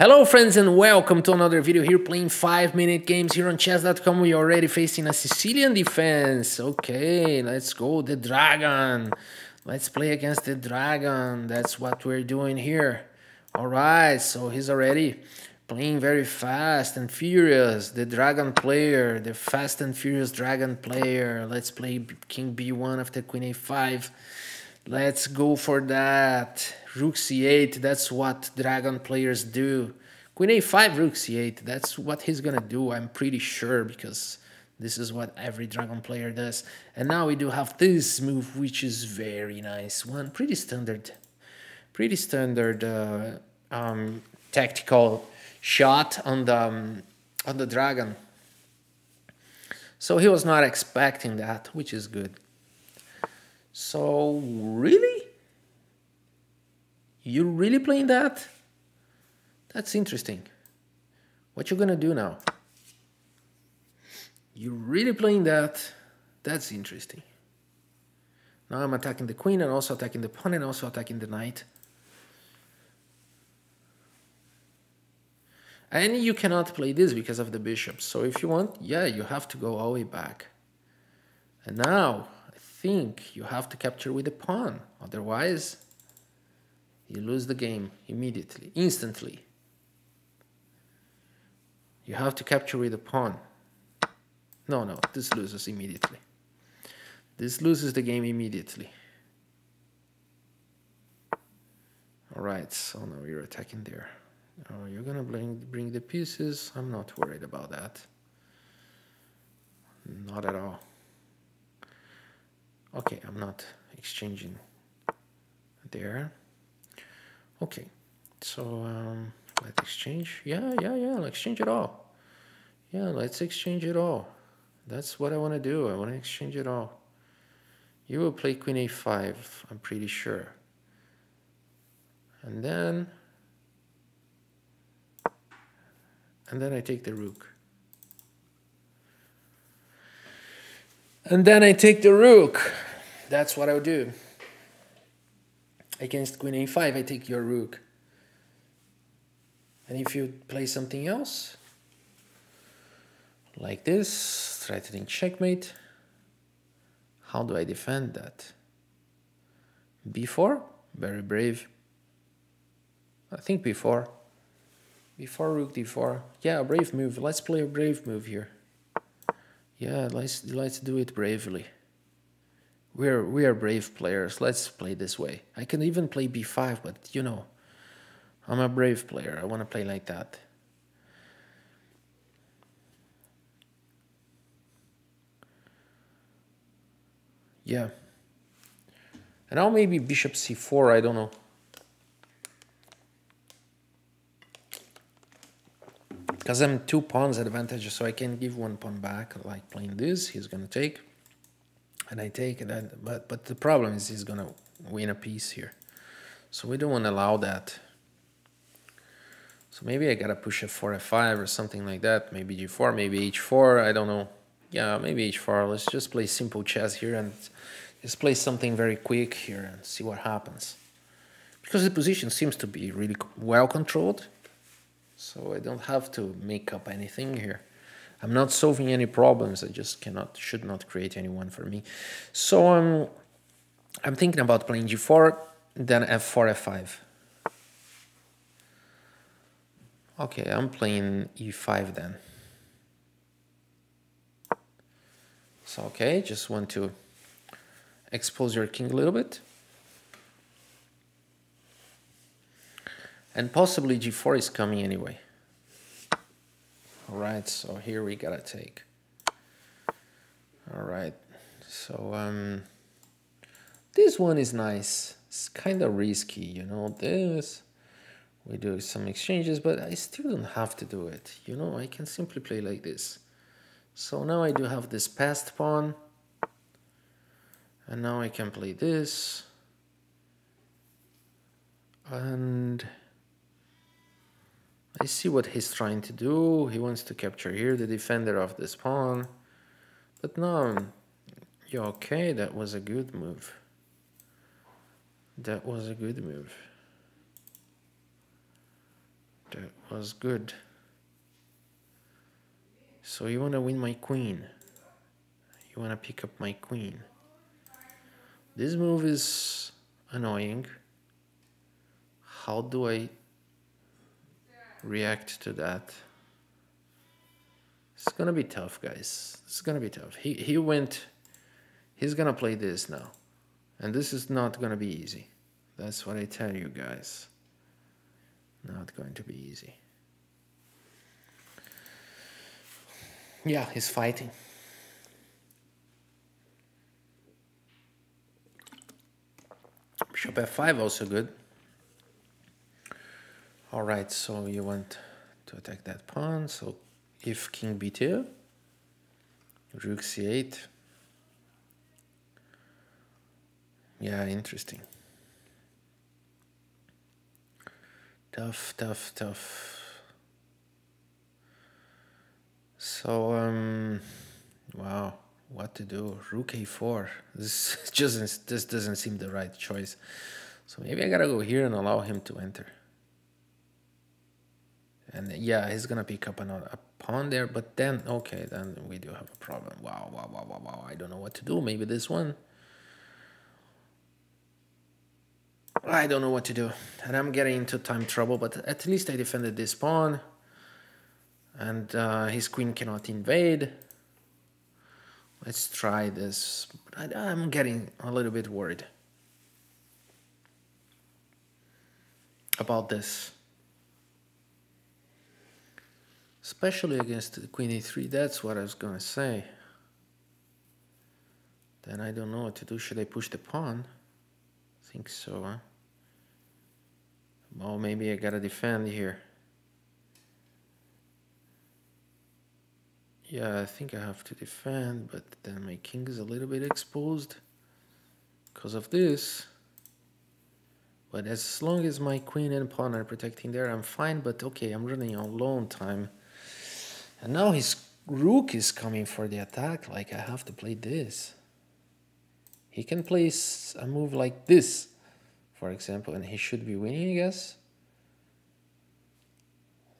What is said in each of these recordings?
Hello friends and welcome to another video here playing 5 minute games here on chess.com. We are already facing a Sicilian defense. Okay, let's go. The dragon. Let's play against the dragon. That's what we're doing here. Alright, so he's already playing very fast and furious. The dragon player, the fast and furious dragon player. Let's play king b1 after queen a5. Let's go for that. Rook c8, that's what dragon players do. Queen a5, rook c8, that's what he's gonna do, I'm pretty sure, because this is what every dragon player does. And now we do have this move, which is very nice one. Pretty standard, pretty standard uh, um, tactical shot on the, um, on the dragon. So he was not expecting that, which is good. So, really? You really playing that? That's interesting. What you gonna do now? You're really playing that? That's interesting. Now I'm attacking the queen and also attacking the pawn and also attacking the knight. And you cannot play this because of the bishop. So if you want, yeah, you have to go all the way back. And now, I think you have to capture with the pawn. Otherwise, you lose the game immediately, instantly. You have to capture with a pawn. No, no, this loses immediately. This loses the game immediately. Alright, so now you're attacking there. Oh, you're gonna bring, bring the pieces. I'm not worried about that. Not at all. Okay, I'm not exchanging there. Okay, so um, let's exchange. Yeah, yeah, yeah, let's exchange it all. Yeah, let's exchange it all. That's what I want to do. I want to exchange it all. You will play queen a5, I'm pretty sure. And then... And then I take the rook. And then I take the rook. That's what I would do. Against queen a5, I take your rook. And if you play something else, like this, threatening checkmate, how do I defend that? b4, very brave. I think b4. Before rook d4. Yeah, a brave move. Let's play a brave move here. Yeah, let's let's do it bravely. We're we are brave players. Let's play this way. I can even play b5, but you know, I'm a brave player. I want to play like that. Yeah. And now maybe bishop c4, I don't know. Because I'm two pawns advantage, so I can give one pawn back, like playing this, he's gonna take. And I take it, but, but the problem is he's gonna win a piece here. So we don't want to allow that. So maybe I gotta push a 4 f5 or something like that. Maybe g4, maybe h4, I don't know. Yeah, maybe h4. Let's just play simple chess here and just play something very quick here and see what happens. Because the position seems to be really well controlled. So I don't have to make up anything here. I'm not solving any problems. I just cannot, should not create anyone for me. So um, I'm thinking about playing g4, then f4, f5. Okay, I'm playing e5 then. So, okay, just want to expose your king a little bit. And possibly g4 is coming anyway. All right, so here we gotta take. All right, so um, this one is nice. It's kind of risky, you know, this we do some exchanges, but I still don't have to do it. You know, I can simply play like this. So now I do have this passed pawn. And now I can play this. And I see what he's trying to do. He wants to capture here the defender of this pawn. But no, yeah, okay, that was a good move. That was a good move. That was good. So you want to win my queen. You want to pick up my queen. This move is annoying. How do I react to that? It's gonna be tough, guys. It's gonna be tough. He he went. He's gonna play this now, and this is not gonna be easy. That's what I tell you guys. Not going to be easy. Yeah, he's fighting. Bishop f5 also good. All right, so you want to attack that pawn. So if king b2, rook c8. Yeah, interesting. Tough, tough, tough. So, um, wow, what to do? Rook a4. This just this doesn't seem the right choice. So maybe I gotta go here and allow him to enter. And yeah, he's gonna pick up another pawn there, but then okay, then we do have a problem. Wow, wow, wow, wow, wow. I don't know what to do. Maybe this one. I don't know what to do. And I'm getting into time trouble, but at least I defended this pawn. And uh, his queen cannot invade. Let's try this. I, I'm getting a little bit worried about this. Especially against the queen e3, that's what I was gonna say. Then I don't know what to do. Should I push the pawn? I think so, huh? Well, maybe I gotta defend here. Yeah, I think I have to defend, but then my king is a little bit exposed because of this. But as long as my queen and pawn are protecting there, I'm fine. But okay, I'm running on long time. And now his rook is coming for the attack. Like, I have to play this. He can place a move like this for example, and he should be winning, I guess.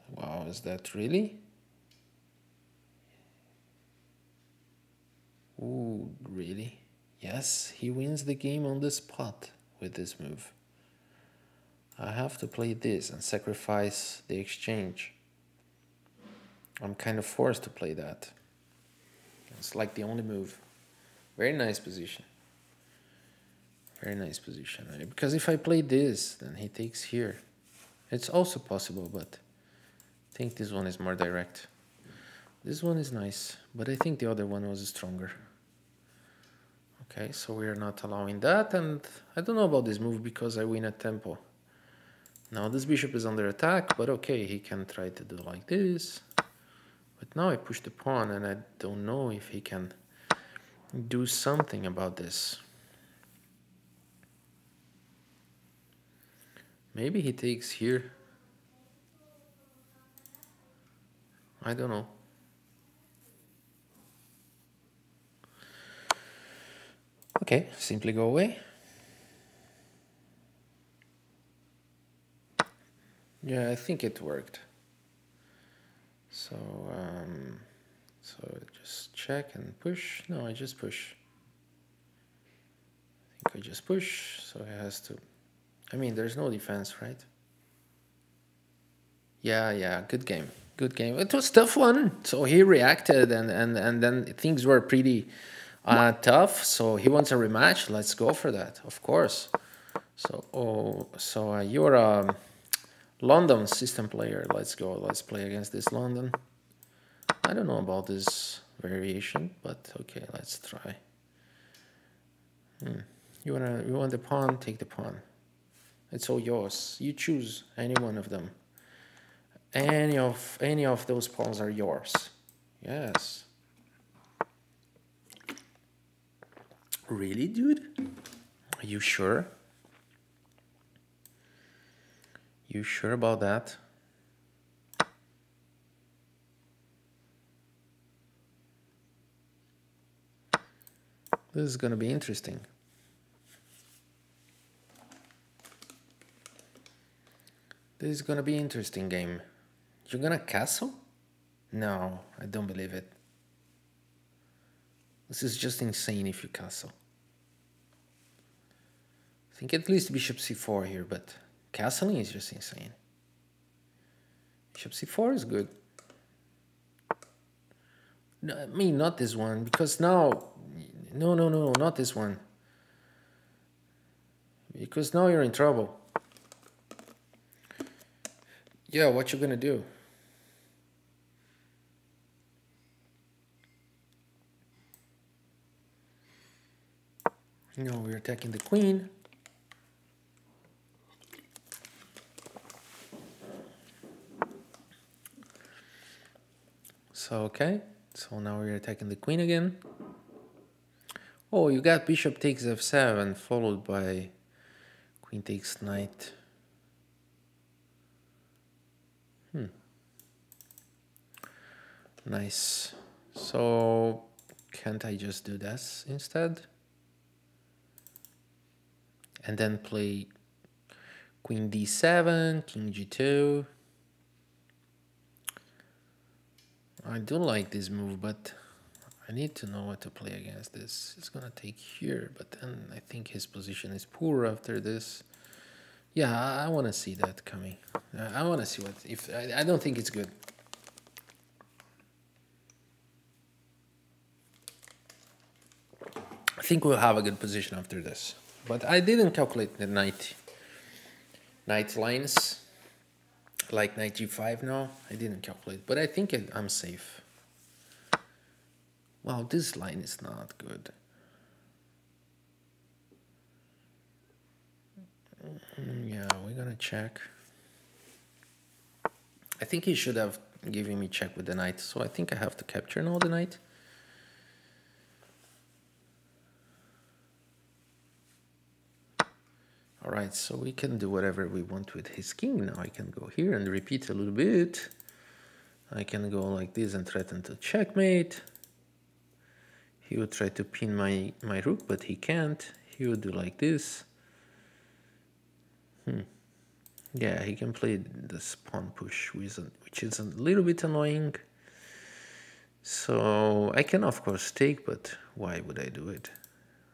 Wow, is that really? Ooh, really? Yes, he wins the game on the spot with this move. I have to play this and sacrifice the exchange. I'm kind of forced to play that. It's like the only move. Very nice position. Very nice position. Uh, because if I play this, then he takes here. It's also possible, but I think this one is more direct. This one is nice, but I think the other one was stronger. Okay, so we are not allowing that, and I don't know about this move because I win at tempo. Now this bishop is under attack, but okay, he can try to do like this. But now I push the pawn, and I don't know if he can do something about this. Maybe he takes here. I don't know. Okay, simply go away. Yeah, I think it worked. So, um, so just check and push. No, I just push. I think I just push, so he has to I mean, there's no defense, right? Yeah, yeah, good game. Good game. It was tough one. So he reacted and, and, and then things were pretty uh, tough. So he wants a rematch. Let's go for that, of course. So, oh, so uh, you're a London system player. Let's go. Let's play against this London. I don't know about this variation, but okay, let's try. Hmm. You wanna you want the pawn? Take the pawn. It's all yours. You choose any one of them. Any of any of those pawns are yours. Yes. Really, dude? Are you sure? You sure about that? This is gonna be interesting. This is gonna be interesting game. You're gonna castle? No, I don't believe it. This is just insane if you castle. I think at least bishop c4 here, but castling is just insane. Bishop c4 is good. No, I mean, not this one, because now... No, no, no, not this one. Because now you're in trouble. Yeah, what you gonna do? Know, we're attacking the queen. So, okay. So now we're attacking the queen again. Oh, you got bishop takes f7 followed by queen takes knight. Hmm. Nice. So can't I just do this instead? And then play queen d7, king g2. I do like this move, but I need to know what to play against this. It's gonna take here, but then I think his position is poor after this. Yeah, I, I want to see that coming. I want to see what if I, I don't think it's good. I think we'll have a good position after this, but I didn't calculate the knight knight lines like knight g5 now. I didn't calculate, but I think I'm safe. Wow, this line is not good. Mm, yeah, we're gonna check. I think he should have given me check with the knight, so I think I have to capture now the knight. Alright, so we can do whatever we want with his king now. I can go here and repeat a little bit. I can go like this and threaten to checkmate. He would try to pin my, my rook, but he can't. He would do like this. Hmm. Yeah, he can play the pawn push, which is a little bit annoying. So I can of course take, but why would I do it?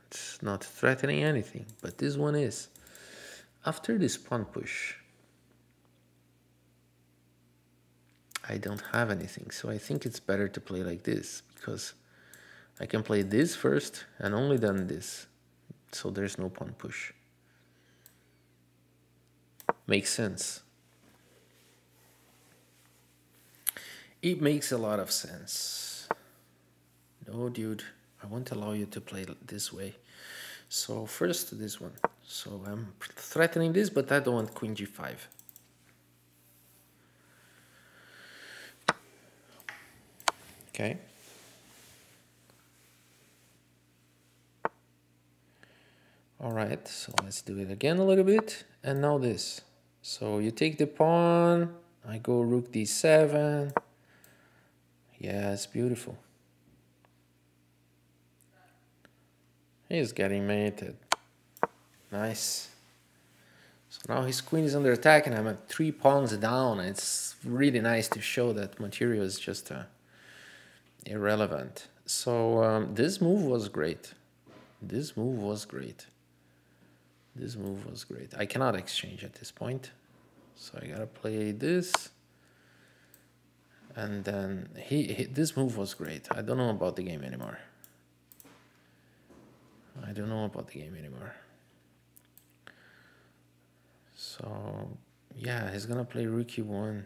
It's not threatening anything, but this one is. After this pawn push, I don't have anything, so I think it's better to play like this, because I can play this first and only then this, so there's no pawn push. Makes sense. It makes a lot of sense. No, dude, I won't allow you to play this way. So first this one. So I'm threatening this, but I don't want queen g5. Okay. All right, so let's do it again a little bit. And now this. So you take the pawn, I go rook d7. Yeah, it's beautiful. He's getting mated. Nice. So now his queen is under attack and I'm at three pawns down. It's really nice to show that material is just uh, irrelevant. So um, this move was great. This move was great. This move was great. I cannot exchange at this point. So I gotta play this. And then he, he this move was great. I don't know about the game anymore. I don't know about the game anymore. So, yeah, he's gonna play rook e1.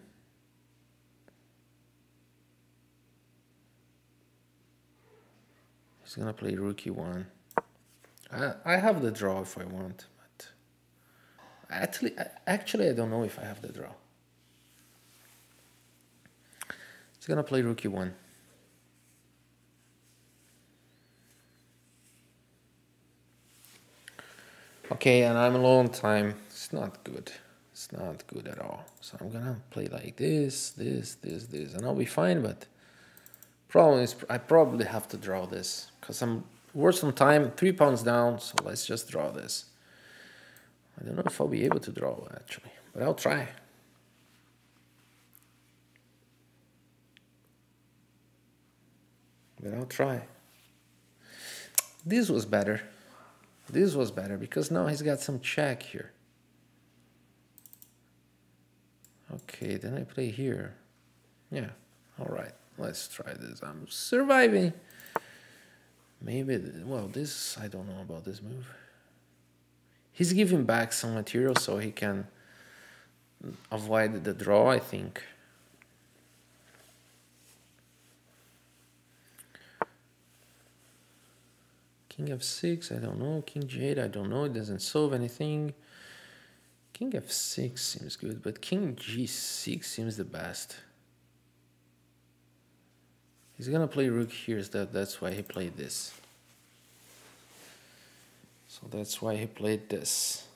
He's gonna play rook e1. I I have the draw if I want, but actually actually I don't know if I have the draw. He's gonna play rook e1. Okay, and I'm a long time it's not good. It's not good at all. So I'm gonna play like this, this, this, this, and I'll be fine, but problem is I probably have to draw this because I'm worse some time, three pounds down, so let's just draw this. I don't know if I'll be able to draw actually, but I'll try. But I'll try. This was better. This was better because now he's got some check here. Okay, then I play here. Yeah, all right, let's try this. I'm surviving. Maybe, well, this, I don't know about this move. He's giving back some material so he can avoid the draw, I think. King f6, I don't know. King g8, I don't know. It doesn't solve anything. King f6 seems good, but king g6 seems the best. He's gonna play rook here, so that, that's why he played this. So that's why he played this.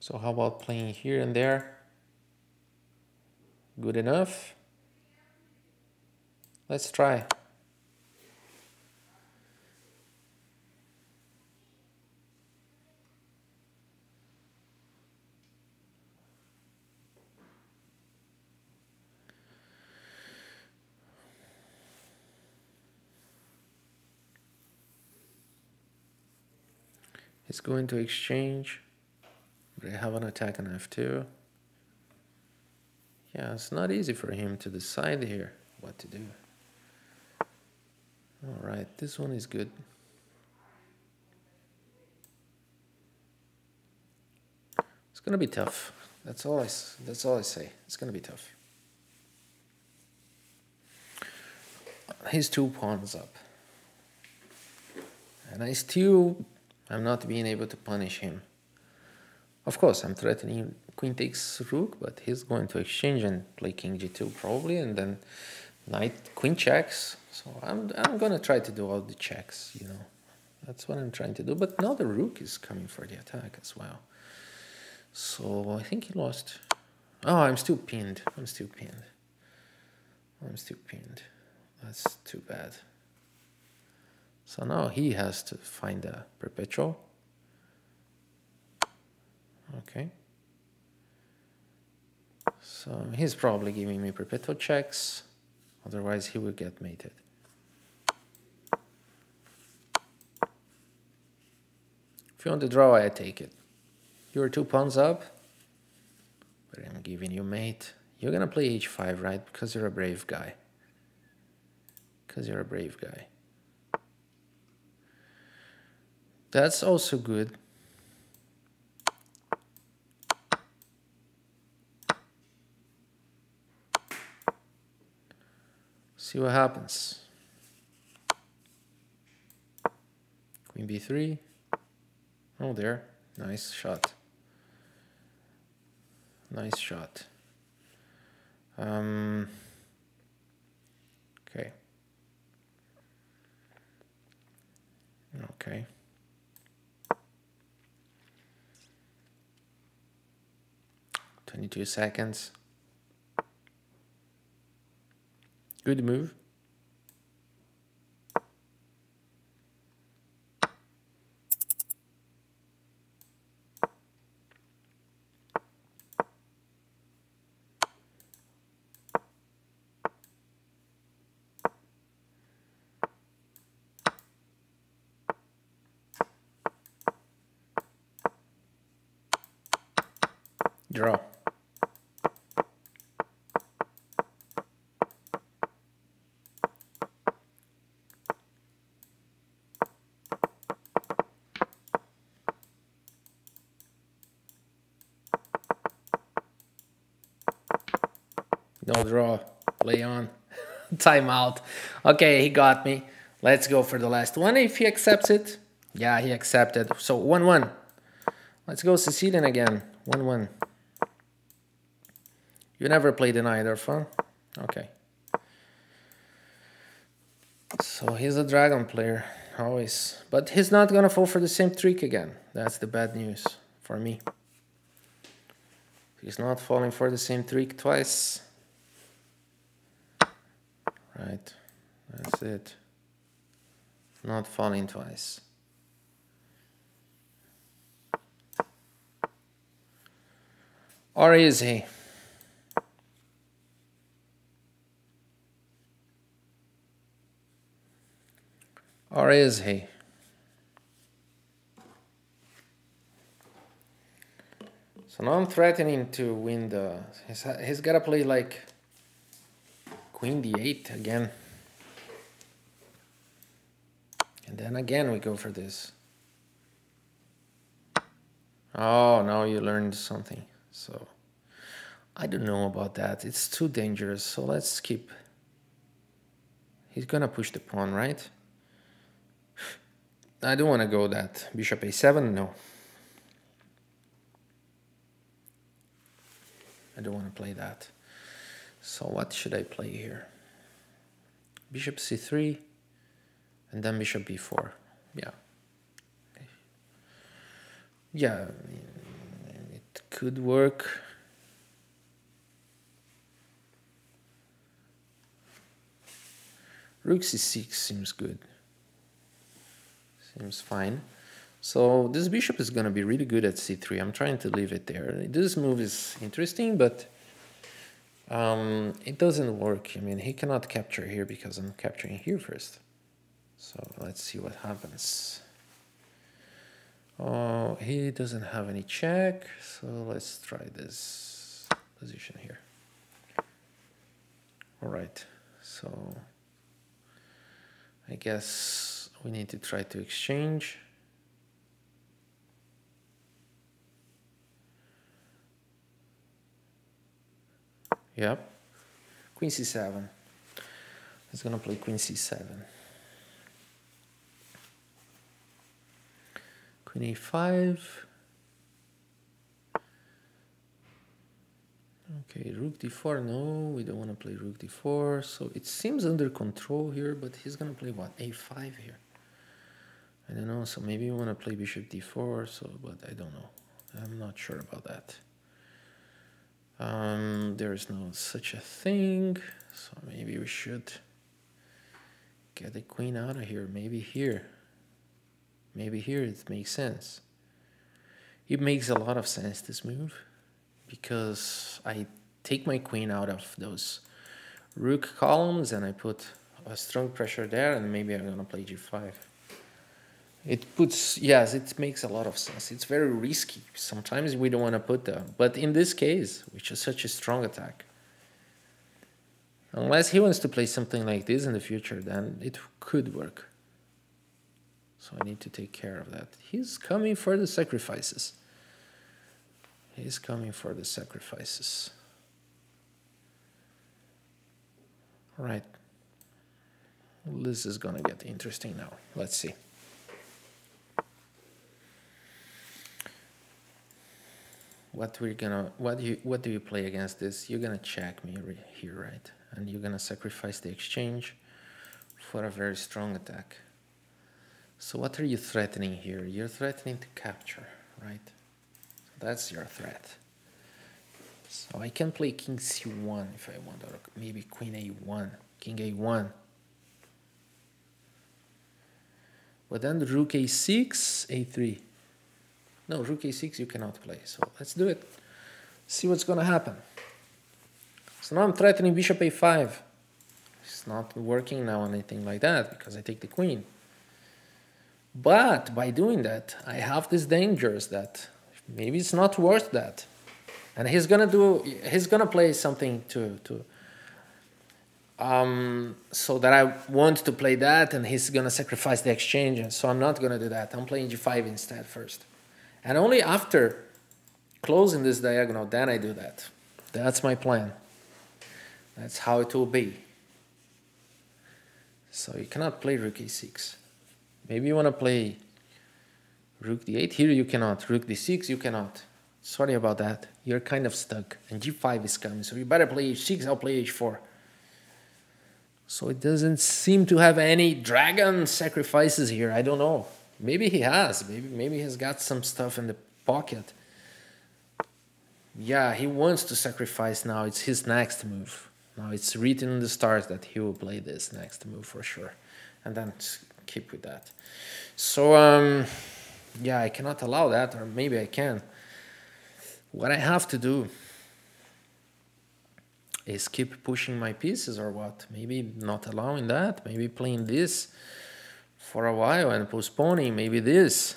So how about playing here and there? Good enough? Let's try. He's going to exchange, I have an attack on f2. Yeah, it's not easy for him to decide here what to do. All right, this one is good. It's gonna be tough. That's all I. That's all I say. It's gonna be tough. He's two pawns up, and I still I'm not being able to punish him. Of course, I'm threatening queen takes rook, but he's going to exchange and play king g2 probably, and then knight queen checks. So I'm I'm gonna try to do all the checks, you know. That's what I'm trying to do. But now the rook is coming for the attack as well. So I think he lost. Oh, I'm still pinned. I'm still pinned. I'm still pinned. That's too bad. So now he has to find a perpetual. Okay. So he's probably giving me perpetual checks, otherwise he will get mated. If you want to draw, I take it. You're two pawns up, but I'm giving you mate. You're gonna play h5, right? Because you're a brave guy. Because you're a brave guy. That's also good. See what happens. Queen b3. Oh, there. Nice shot. Nice shot. Um, okay. Okay. 22 seconds. Good move. Draw. No draw. Play on. Timeout. Okay, he got me. Let's go for the last one if he accepts it. Yeah, he accepted. So 1-1. Let's go Sicilian again. 1-1. You never played in either, fun? Okay. So he's a dragon player, always. But he's not gonna fall for the same trick again. That's the bad news for me. He's not falling for the same trick twice right? That's it. Not falling twice. Or is he? Or is he? So now I'm threatening to win the he's, he's got to play like queen d8 again. And then again we go for this. Oh, now you learned something. So I don't know about that. It's too dangerous. So let's skip. He's gonna push the pawn, right? I don't want to go that. Bishop a7, no. I don't want to play that. So what should I play here? Bishop c3 and then bishop b4. Yeah. Yeah, it could work. Rook c6 seems good. Seems fine. So this bishop is going to be really good at c3. I'm trying to leave it there. This move is interesting, but um, it doesn't work. I mean, he cannot capture here because I'm capturing here first. So let's see what happens. Oh, he doesn't have any check, so let's try this position here. All right, so I guess we need to try to exchange. Yep. Queen c7. He's gonna play queen c7. Queen a5. Okay, rook d4, no, we don't want to play rook d4. So it seems under control here, but he's going to play what, a5 here. I don't know, so maybe we want to play bishop d4, so, but I don't know. I'm not sure about that. Um, there is no such a thing, so maybe we should get the queen out of here, maybe here. Maybe here it makes sense. It makes a lot of sense, this move, because I take my queen out of those rook columns and I put a strong pressure there and maybe I'm gonna play g5. It puts, yes, it makes a lot of sense. It's very risky. Sometimes we don't want to put them. But in this case, which is such a strong attack, unless he wants to play something like this in the future, then it could work. So I need to take care of that. He's coming for the sacrifices. He's coming for the sacrifices. All right. This is gonna get interesting now. Let's see. What we're gonna what do you what do you play against this? You're gonna check me here, right? And you're gonna sacrifice the exchange for a very strong attack. So what are you threatening here? You're threatening to capture, right? So that's your threat. So I can play king c1 if I want, or maybe queen a1, king a1. But then rook a6, a3. No, rook a6 you cannot play, so let's do it. See what's gonna happen. So now I'm threatening bishop a5. It's not working now anything like that because I take the queen. But by doing that, I have this dangers that maybe it's not worth that. And he's gonna do he's gonna play something to to um, so that I want to play that and he's gonna sacrifice the exchange and so I'm not gonna do that. I'm playing g5 instead first. And only after closing this diagonal then I do that. That's my plan. That's how it will be. So you cannot play rook e6. Maybe you want to play rook d8. Here you cannot. Rook d6 you cannot. Sorry about that. You're kind of stuck. And g5 is coming. So you better play h6. I'll play h4. So it doesn't seem to have any dragon sacrifices here. I don't know. Maybe he has. Maybe maybe he's got some stuff in the pocket. Yeah, he wants to sacrifice now. It's his next move. Now it's written in the stars that he will play this next move for sure. And then keep with that. So, um, yeah, I cannot allow that, or maybe I can. What I have to do is keep pushing my pieces or what? Maybe not allowing that, maybe playing this for a while and postponing maybe this.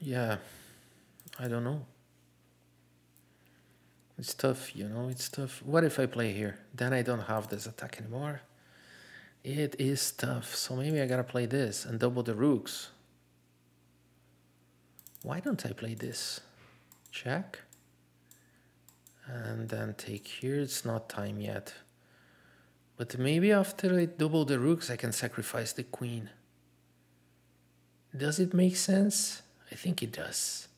Yeah, I don't know. It's tough, you know, it's tough. What if I play here? Then I don't have this attack anymore. It is tough, so maybe I gotta play this and double the rooks. Why don't I play this? Check. And then take here, it's not time yet. But maybe after I double the rooks, I can sacrifice the queen. Does it make sense? I think it does.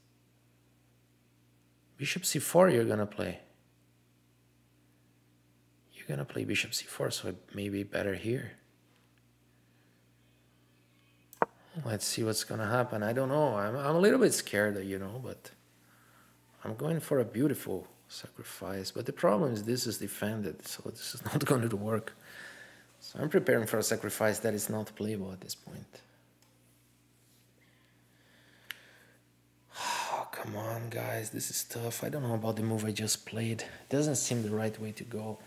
Bishop c4 you're gonna play. You're gonna play bishop c4, so maybe better here. Let's see what's gonna happen. I don't know. I'm, I'm a little bit scared, you know, but I'm going for a beautiful sacrifice. But the problem is this is defended, so this is not going to work. So I'm preparing for a sacrifice that is not playable at this point. Oh, come on, guys. This is tough. I don't know about the move I just played. It doesn't seem the right way to go.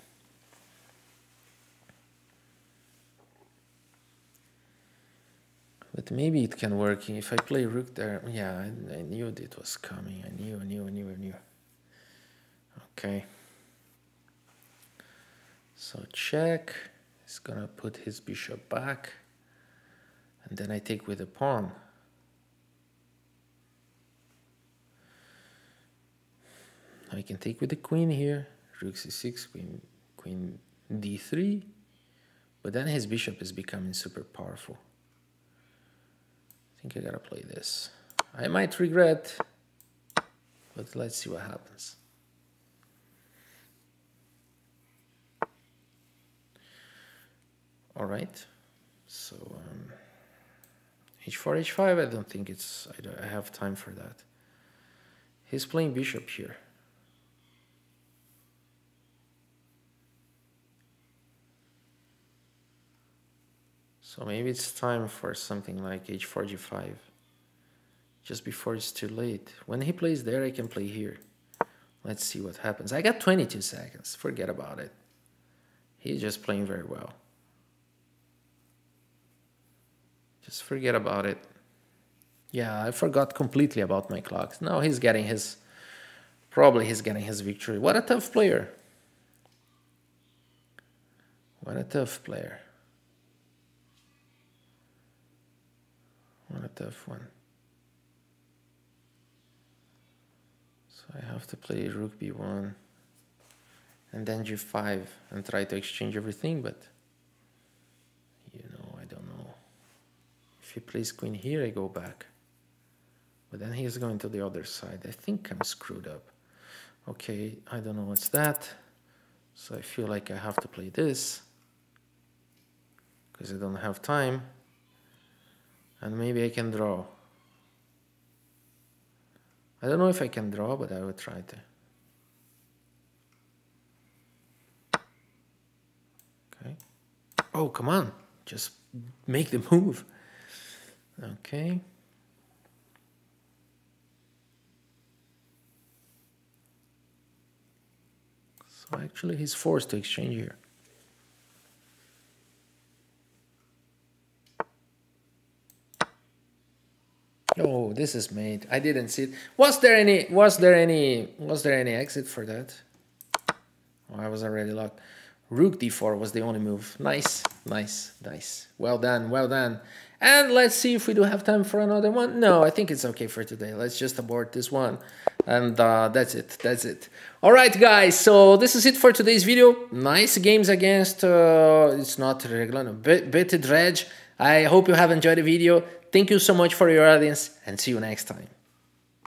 But maybe it can work if I play rook there. Yeah, I, I knew it was coming. I knew, I knew, I knew, I knew. Okay. So check. He's gonna put his bishop back. And then I take with a pawn. I can take with the queen here. Rook c6, queen, queen d3. But then his bishop is becoming super powerful. I think I gotta play this. I might regret, but let's see what happens. All right, so um, h4, h5, I don't think it's, I, don't, I have time for that. He's playing bishop here. So maybe it's time for something like h4, g5. Just before it's too late. When he plays there, I can play here. Let's see what happens. I got 22 seconds. Forget about it. He's just playing very well. Just forget about it. Yeah, I forgot completely about my clocks. Now he's getting his, probably he's getting his victory. What a tough player. What a tough player. What a tough one. So I have to play rook b1 and then g5 and try to exchange everything, but you know, I don't know. If he plays queen here, I go back. But then he's going to the other side. I think I'm screwed up. Okay, I don't know what's that. So I feel like I have to play this. Because I don't have time. And maybe I can draw. I don't know if I can draw, but I will try to. Okay. Oh, come on. Just make the move. Okay. So actually he's forced to exchange here. Oh, this is made. I didn't see it. Was there any was there any was there any exit for that? Oh, I was already locked. Rook d4 was the only move. Nice, nice, nice. Well done, well done. And let's see if we do have time for another one. No, I think it's okay for today. Let's just abort this one. And uh, that's it, that's it. All right, guys, so this is it for today's video. Nice games against, uh, it's not regular, no, Betty Dredge. I hope you have enjoyed the video. Thank you so much for your audience and see you next time.